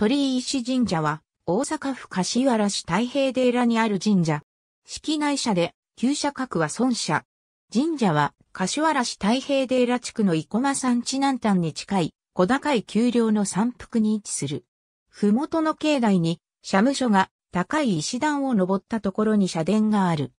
鳥居石神社は、大阪府柏原市太平寺にある神社。式内社で、旧社格は孫社。神社は、柏原市太平寺地区の生駒山地南端に近い、小高い丘陵の山腹に位置する。ふもとの境内に、社務所が高い石段を登ったところに社殿がある。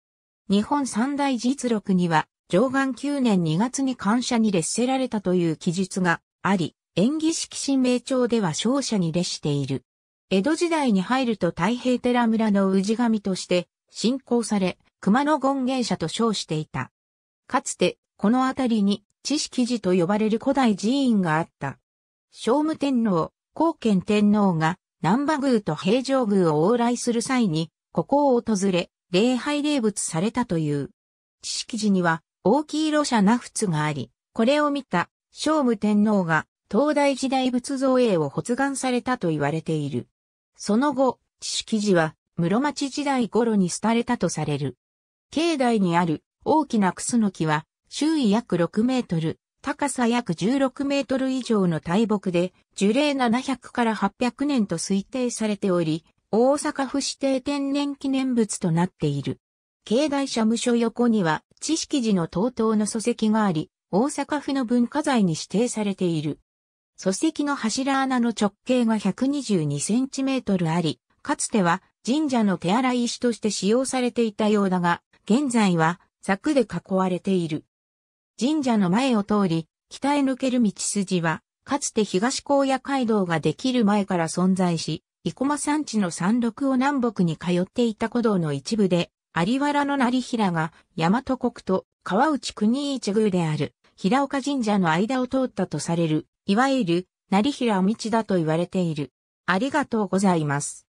日本三大実録には、上岸9年2月に感謝に列せられたという記述があり、演技式神明帳では勝者に列している。江戸時代に入ると太平寺村の氏神として信仰され、熊野権現者と称していた。かつて、この辺りに知識寺と呼ばれる古代寺院があった。聖武天皇、高賢天皇が南波宮と平城宮を往来する際に、ここを訪れ、礼拝礼仏されたという。知識寺には大きい路車ナフツがあり、これを見た聖武天皇が東大時代仏像営を発願されたと言われている。その後、知識寺は室町時代頃に廃れたとされる。境内にある大きなクスノキは周囲約6メートル、高さ約16メートル以上の大木で樹齢700から800年と推定されており、大阪府指定天然記念物となっている。境内社務所横には知識寺の東東の礎石があり、大阪府の文化財に指定されている。礎石の柱穴の直径が122センチメートルあり、かつては神社の手洗い石として使用されていたようだが、現在は柵で囲われている。神社の前を通り、北へ抜ける道筋は、かつて東高野街道ができる前から存在し、生駒山地の山麓を南北に通っていた古道の一部で、有原の成平が大和国と川内国一宮である平岡神社の間を通ったとされる、いわゆる成平道だと言われている。ありがとうございます。